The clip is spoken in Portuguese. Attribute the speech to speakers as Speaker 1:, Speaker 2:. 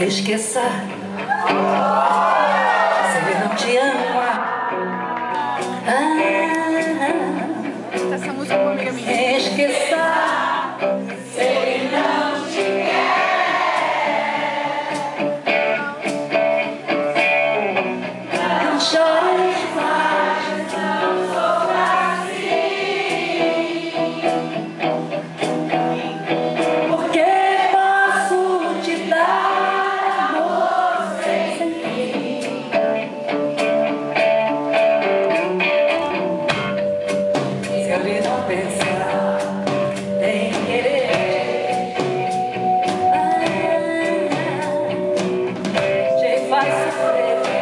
Speaker 1: Esqueça. Se ele não te ama. Ah, ah, ah. Essa música é uma amiga minha. Esqueça. faz sofrer.